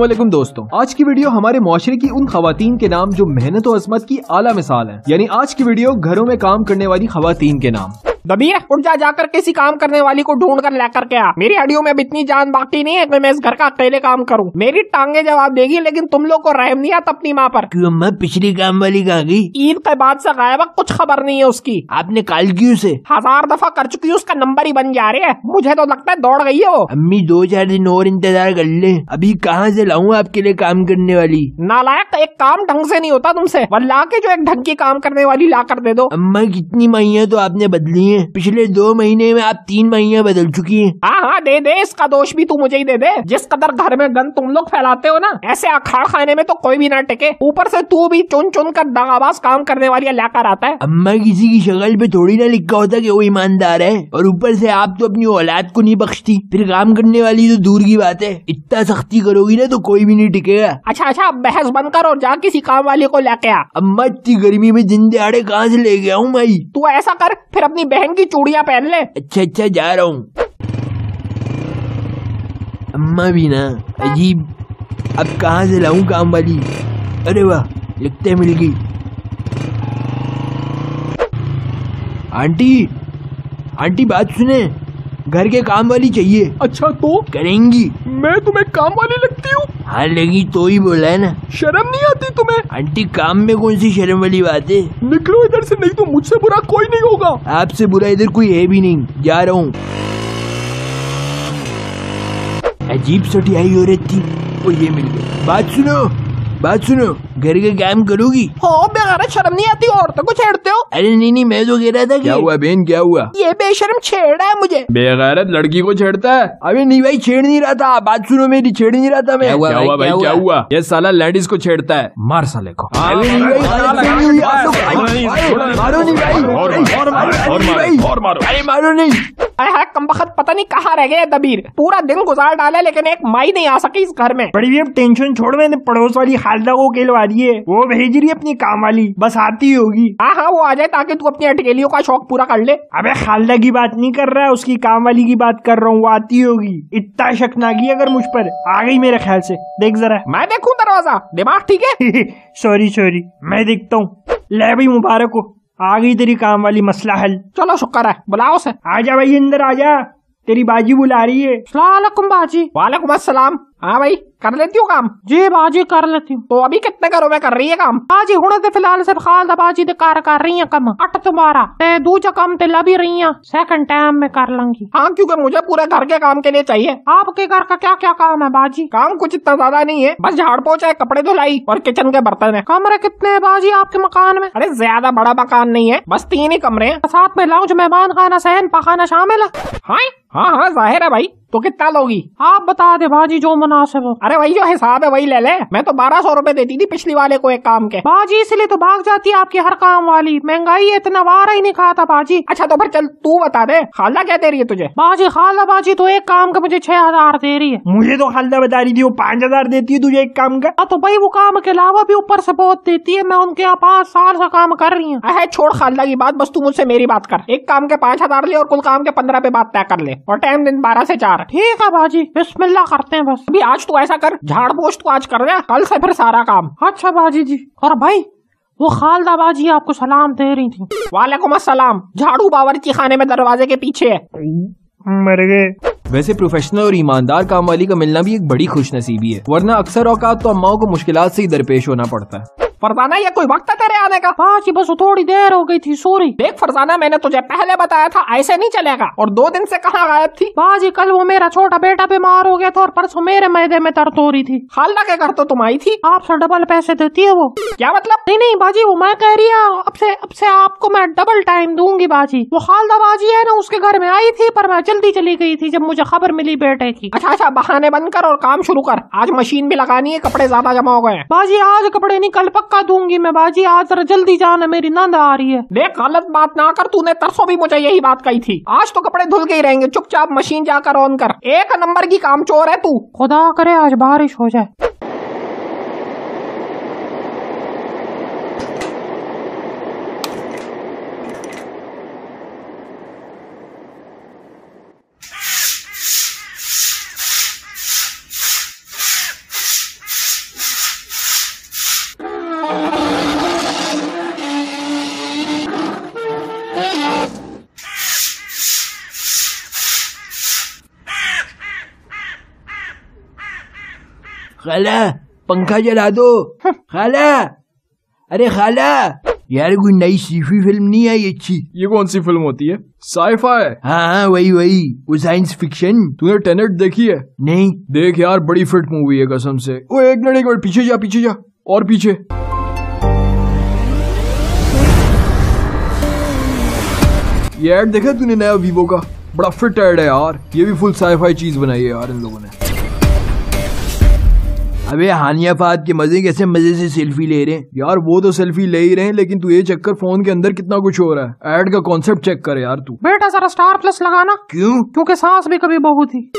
वालेकुम दोस्तों। आज की वीडियो हमारे माशरे की उन खातन के नाम जो मेहनत और अजमत की आला मिसाल है। यानी आज की वीडियो घरों में काम करने वाली खातन के नाम। दबीर उठ जा जाकर किसी काम करने वाली को ढूंढ कर लेकर के आ। मेरी हड्डियों में अब इतनी जान बाकी नहीं है कि मैं इस घर का अकेले काम करूँ। मेरी टांगे जवाब देगी लेकिन तुम लोग को रहम नहीं आता अपनी माँ पर। क्यों अम्मा पिछली काम वाली कहा गई? ईद के बाद से गायब कुछ खबर नहीं है उसकी। आपने कॉल की उसे? हज़ार दफ़ा कर चुकी है उसका नंबर ही बन जा रहे है। मुझे तो लगता है दौड़ गई है वो। अम्मी दो चार दिन और इंतज़ार कर ले। अभी कहाँ से लाऊं आपके लिए काम करने वाली? नालायक एक काम ढंग से नहीं होता तुमसे। वल्ला के जो एक ढंग की काम करने वाली ला कर दे दो। अम्मा कितनी महिया तो आपने बदली हैं। पिछले दो महीने में आप तीन महीने बदल चुकी हैं। हाँ हाँ दे दे इसका दोष भी तू मुझे ही दे दे। जिस कदर घर में गन तुम लोग फैलाते हो ना ऐसे अखाड़ खाने में तो कोई भी ना टिके। ऊपर से तू भी चुन चुन कर दगाबाज काम करने वाली लेकर आता है। अम्मा किसी की शक्ल पे थोड़ी ना लिखा होता कि वो ईमानदार है और ऊपर से आप तो अपनी औलाद को नहीं बख्शती। फिर काम करने वाली तो दूर की बात है। इतना सख्ती करोगी ना तो कोई भी नहीं टिकेगा। अच्छा अच्छा बहस बंद कर और जा किसी काम वाले को लेके आ। अम्मा इतनी गर्मी में दिन दिहाड़े कहाँ से ले गया हूँ माई तू ऐसा कर फिर अपनी बहन की चूड़िया पहन ले। अच्छा अच्छा जा रहा हूँ। अम्मा भी ना, अजीब। अब कहा से लाऊ काम वाली? अरे वाह, लिखते मिल गई। आंटी आंटी, बात सुने। घर के काम वाली चाहिए। अच्छा तो? करेंगी। मैं तुम्हें काम वाली लगती हूँ। हाँ लगी तो ही बोला है ना। शर्म नहीं आती तुम्हें? आंटी काम में कौन सी शर्म वाली बात है? निकलो इधर से नहीं तो मुझसे बुरा कोई नहीं होगा। आपसे बुरा इधर कोई है भी नहीं। जा रहा हूँ। अजीब सटियाई हो रही थी वो ये मिल गई। बात सुनो। बात सुनो घर के काम करोगी हो बेगारा शर्म नहीं आती औरतों को छेड़ते हो अरे नहीं नहीं मैं तो कह रहा था क्या हुआ बेन क्या हुआ ये बेशर्म छेड़ा है मुझे बेगैरत लड़की को छेड़ता है अबे नहीं भाई छेड़ नहीं रहा था बात सुनो मेरी छेड़ नहीं रहा था मैं क्या हुआ भाई क्या हुआ ये साला लेडीज़ को छेड़ता है मार साले को हाँ, अरे मारो नहीं भाई और मारो, और और और। अरे मारो नहीं अरे है कम वक्त पता नहीं कहाँ रह गए दबीर पूरा दिन गुजार डाला लेकिन एक माई नहीं आ सकी इस घर में बड़ी अब टेंशन छोड़ मैंने पड़ोस वाली खालदा को केलवा दी है। वो भेज रही है अपनी काम वाली। बस आती होगी। हाँ हाँ वो आ जाए ताकि तू अपनी अटकेलियों का शौक पूरा कर ले। अबे खालदा की बात नहीं कर रहा है उसकी काम वाली की बात कर रहा हूँ वो आती होगी। इतना शक ना की अगर मुझ पर। आ गई मेरे ख्याल से। देख जरा। मैं देखूँ दरवाज़ा। दिमाग ठीक है? सॉरी सॉरी मैं देखता हूँ। ले भाई मुबारक हो। आ गई तेरी काम वाली मसला हल। चलो शुक्र है। बुलाओ से आजा भाई अंदर आजा। तेरी बाजी बुला रही है। सलाम बाजी। वालेकुम अस्सलाम। हाँ भाई कर लेती हूँ काम जी बाजी कर लेती हूँ तो अभी कितने घरों में कर रही है काम बाजी हुणे ते फ़िलहाल सिर्फ़ खालदा बाजी दे कार कर रही है कम अट तुम्हारा ते दूजा काम ते लभी रही है सेकंड टाइम में कर लूँगी हाँ क्योंकि मुझे पूरे घर के काम के लिए चाहिए आपके घर का क्या क्या काम है बाजी काम कुछ इतना ज़्यादा नहीं है बस झाड़ पोछा है कपड़े धुलाई और किचन के बर्तन है कमरे कितने है बाजी आपके मकान में अरे ज़्यादा बड़ा मकान नहीं है बस तीन ही कमरे हैं साथ में लाउंज मेहमान खाना सहन पखाना शामिल है हाँ हाँ हाँ ज़ाहिर है भाई तो कितना लोगी? आप बता दे बाजी जो मुनासिब हो। अरे वही जो हिसाब है वही ले ले। मैं तो बारह सौ रूपए देती थी पिछली वाले को एक काम के। बाजी इसलिए तो भाग जाती है आपकी हर काम वाली। महँगाई है इतना वारा ही नहीं खाता बाजी अच्छा तो फिर चल तू बता दे। खाला क्या दे रही है तुझे? बाजी खाला बाजी तो एक काम का मुझे छह हज़ार दे रही है। मुझे तो खालदा बता रही थी वो पाँच हज़ार देती है तुझे एक काम का। हाँ, तो भाई वो काम के अलावा भी ऊपर से बहुत देती है। मैं उनके यहाँ पाँच साल से काम कर रही हूँ। अरे छोड़ खालदा की बात बस तू मुझसे मेरी बात कर। एक काम के पाँच हज़ार ले और कुल काम के पंद्रह पे बात तय कर ले। और टाइम दिन बारह से चार। ठीक है बाजी बिस्मिल्लाह करते हैं बस। अभी आज तू ऐसा कर झाड़ पोछ तू आज कर दे कल से फिर सारा काम। अच्छा बाजी जी और भाई वो खालदा बाजी आपको सलाम दे रही थी। वालेकुम अस्सलाम झाड़ू बावर्ची खाने में दरवाजे के पीछे है। मर गए। वैसे प्रोफेशनल और ईमानदार काम वाली का मिलना भी एक बड़ी खुश नसीबी है वरना अक्सर औकात तो अम्माओं को मुश्किलात से ही दरपेश होना पड़ता है। फरजाना ये कोई वक्त है तेरे आने का? हाँ जी बस थोड़ी देर हो गई थी सॉरी। देख फरजाना मैंने तुझे पहले बताया था ऐसे नहीं चलेगा। और दो दिन से कहाँ गायब थी? बाजी कल वो मेरा छोटा बेटा बीमार हो गया था और परसों मेरे मैदे में दर्द हो रही थी। खालदा के घर तो तुम आई थी। आपसे डबल पैसे देती है वो? क्या मतलब? नहीं नहीं बाजी वो मैं कह रही है अब से अब से आपको मैं डबल टाइम दूँगी बाजी। वो खालदा बाजी है ना उसके घर में आई थी पर मैं जल्दी चली गई थी जब मुझे खबर मिली बेटे की। अच्छा अच्छा बहाने बंद कर और काम शुरू कर। आज मशीन भी लगानी है कपड़े ज़्यादा जमा हो गए बाजी आज कपड़े नहीं कल पक्का दूँगी मैं बाजी आज जरा जल्दी जाना मेरी नंद आ रही है। देख गलत बात ना कर तूने तरसों भी मुझे यही बात कही थी। आज तो कपड़े धुल के ही रहेंगे चुपचाप मशीन जाकर ऑन कर। एक नंबर की काम चोर है तू। खुदा करे आज बारिश हो जाए। खाला पंखा जला दो खाला अरे खाला यार कोई नई सीफी फ़िल्म नहीं आई अच्छी ये कौन सी फ़िल्म होती है साइफाई हाँ हाँ वही वही वो साइंस फिक्शन तूने टेनेट देखी है नहीं देख यार बड़ी फिट मूवी है कसम से ओ एक मिनट एक मिनट पीछे जा पीछे जा और पीछे ये ऐड देखा तूने नया वीवो का बड़ा फिट ऐड है यार ये भी फुल साइफाई चीज़ बनाई है यार इन लोगों ने अबे हानिया फात के मज़े कैसे मज़े से सेल्फी ले रहे हैं? यार वो तो सेल्फी ले ही रहे हैं लेकिन तू ये चेक कर फ़ोन के अंदर कितना कुछ हो रहा है। एड का कॉन्सेप्ट चेक कर यार तू। बेटा जरा स्टार प्लस लगाना। क्यों? क्योंकि सास भी कभी बहू थी।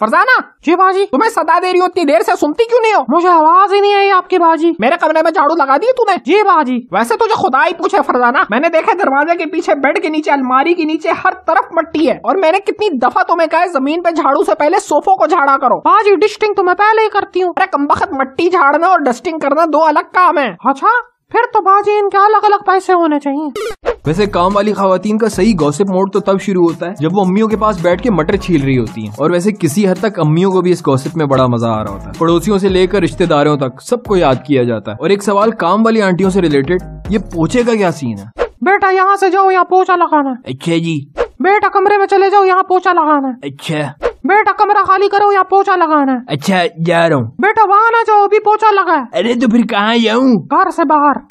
फरजाना, जी बाजी, तुम्हें सदा दे रही हो इतनी देर से सुनती क्यों नहीं हो? मुझे आवाज़ ही नहीं आई आपकी बाजी। मेरे कमरे में झाड़ू लगा दी तूने? जी बाजी। वैसे तुझे खुदा ही पूछे, फरजाना। मैंने देखा दरवाजे के पीछे बेड के नीचे, अलमारी के नीचे, हर तरफ़ मट्टी है। और मैंने कितनी दफ़ा तुम्हें कहा ज़मीन पे झाड़ू से पहले सोफों को झाड़ा करो। बाजी, डिस्टिंग तो मैं पहले ही करती हूँ। अरे कम मट्टी झाड़ना और डस्टिंग करना दो अलग काम है। अच्छा फिर तो बाजी, इनके अलग अलग पैसे होने चाहिए। वैसे काम वाली खातन का सही गॉसिप मोड तो तब शुरू होता है जब वो अम्मियों के पास बैठ के मटर छील रही होती हैं। और वैसे किसी हद तक अम्मियों को भी इस गॉसिप में बड़ा मज़ा आ रहा होता है। पड़ोसियों से लेकर रिश्तेदारों तक सबको याद किया जाता है। और एक सवाल काम वाली आंटियों से रिलेटेड ये पोछे का क्या सीन है? बेटा यहाँ से जाओ यहाँ पोछा लगाना। अच्छा जी। बेटा कमरे में चले जाओ यहाँ पोछा लगाना। अच्छा। बेटा कमरा खाली करो यहाँ पोछा लगाना। है अच्छा जा रहा हूँ। बेटा वहाँ ना जाओ अभी पोछा लगा है अरे तो फिर कहाँ जाऊँ? घर से बाहर।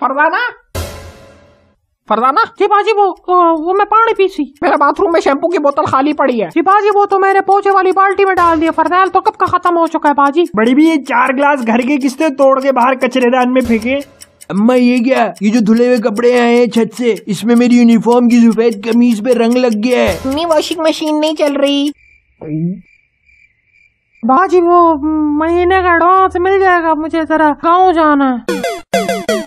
फरजाना फरजाना जी बाजी वो वो मैं पानी पीसी मेरे बाथरूम में शैम्पू की बोतल खाली पड़ी है। जी बाजी वो तो मैंने पोछे वाली बाल्टी में डाल दिया। फरदैल तो कब का खत्म हो चुका है बाजी? बड़ी भी ये चार ग्लास घर के किसने तोड़ के बाहर कचरेदान में फेंके? अम्मा ये क्या? ये जो धुले हुए कपड़े आए हैं छत से इसमें मेरी यूनिफॉर्म की सफ़ेद कमीज पे रंग लग गया है। नहीं वॉशिंग मशीन नहीं चल रही। बाजी वो महीने का एडवांस मिल जाएगा मुझे जरा गाँव जाना है। Thank you.